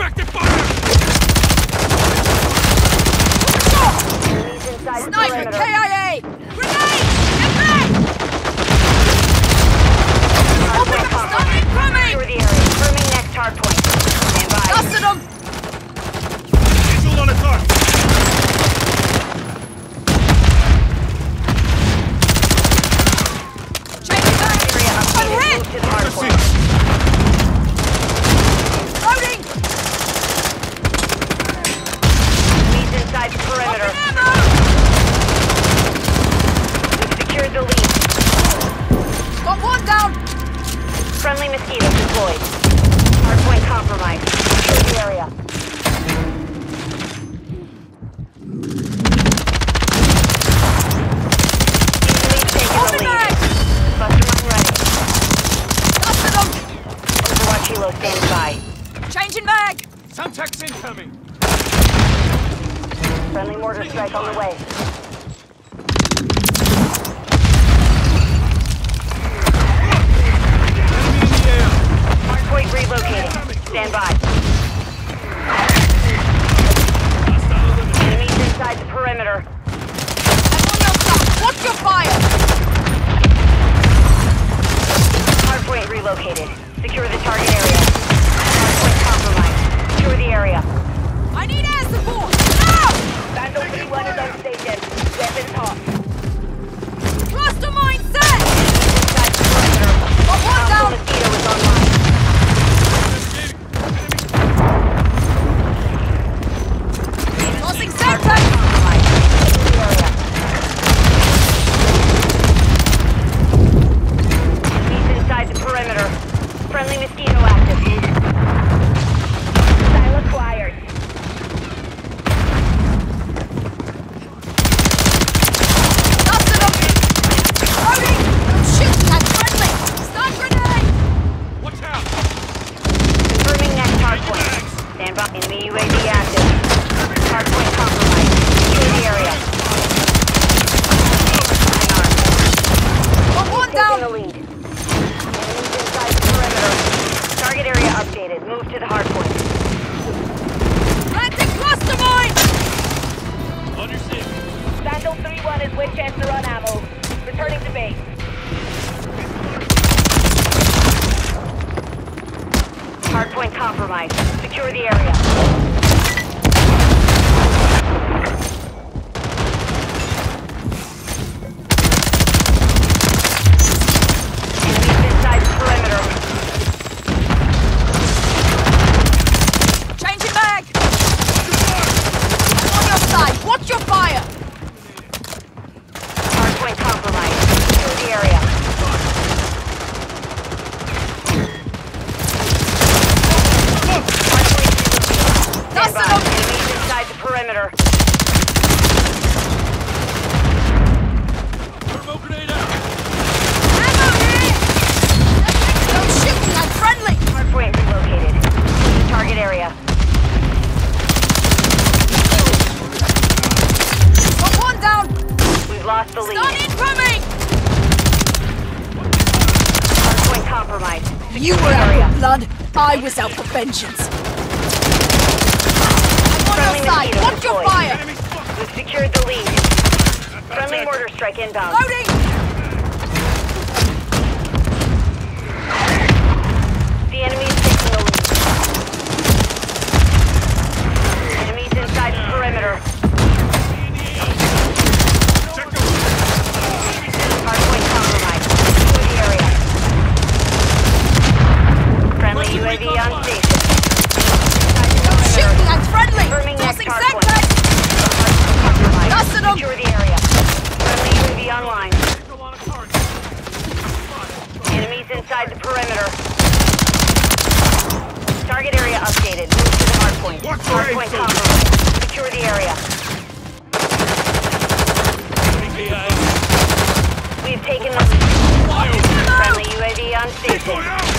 infected mortar strike on the way. on the lead. the lead. Stop incoming! Hardpoint compromised. Secure you were area. out for blood. I was out for vengeance. I'm on your side. Watch your fire. We've secured the lead. Friendly mortar strike inbound. Loading! Enemies inside the perimeter. Target area updated. Move to the hardpoint. Hardpoint compromised. Secure the area. We've taken the lead. Friendly UAV on station.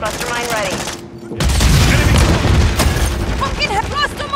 Buster mine ready. Enemy! Pumpkin have lost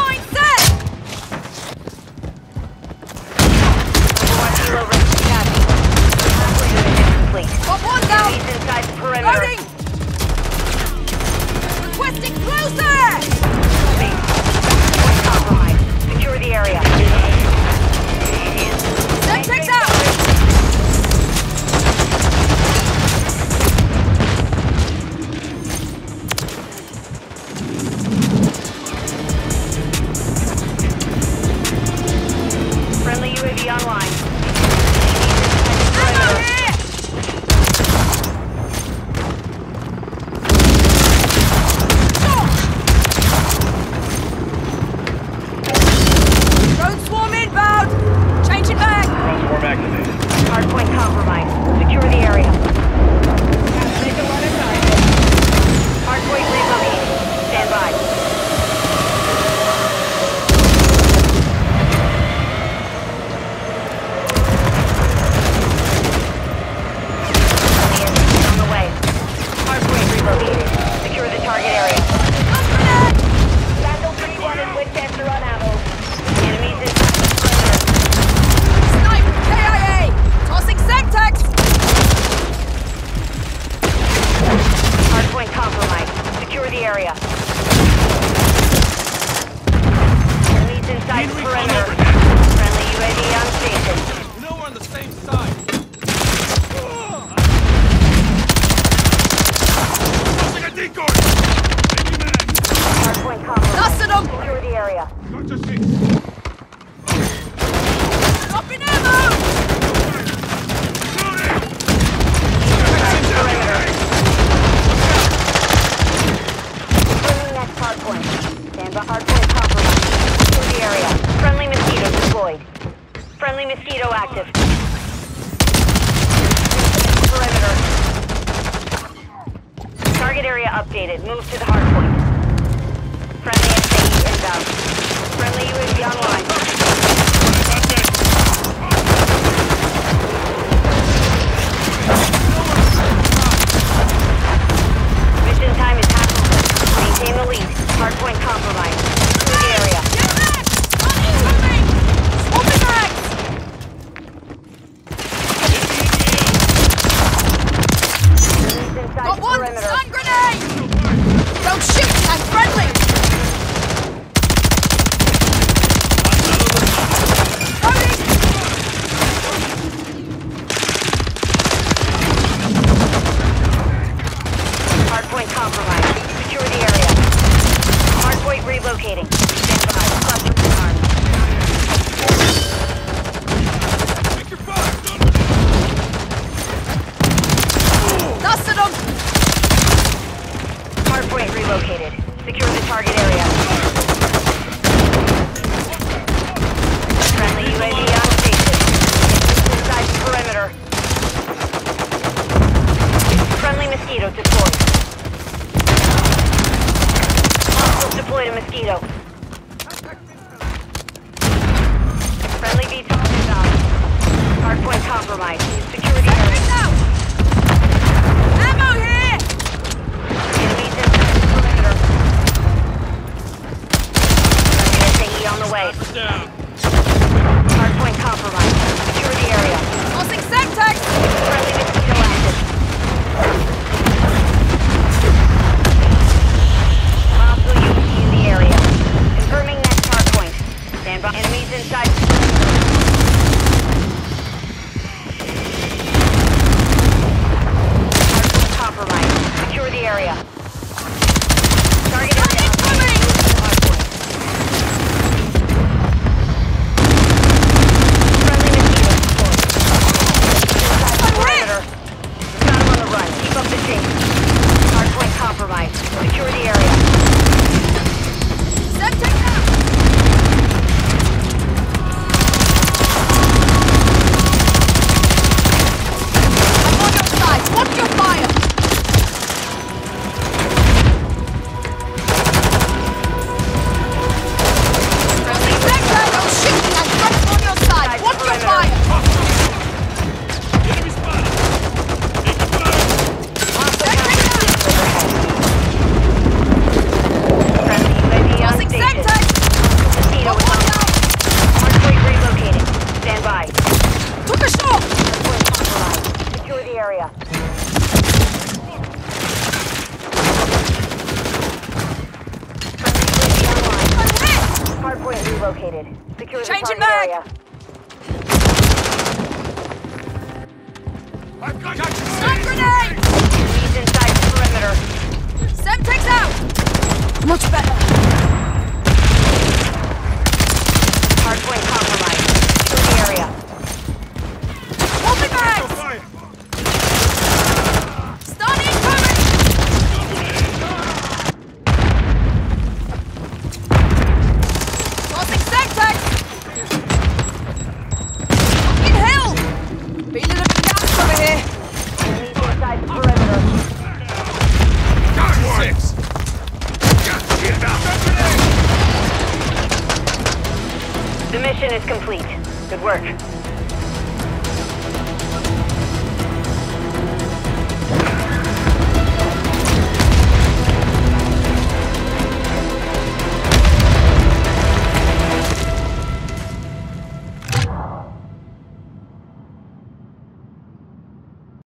located. Secure the target area. Friendly UAV on station. Inside perimeter. Friendly mosquito deployed. Hostiles deployed a mosquito. Friendly V-2 is out. Hardpoint compromised. located. Secure Changing the back. Area. I've got you. Stun grenade! He's inside the perimeter. Sem takes out! Much better. The mission is complete. Good work.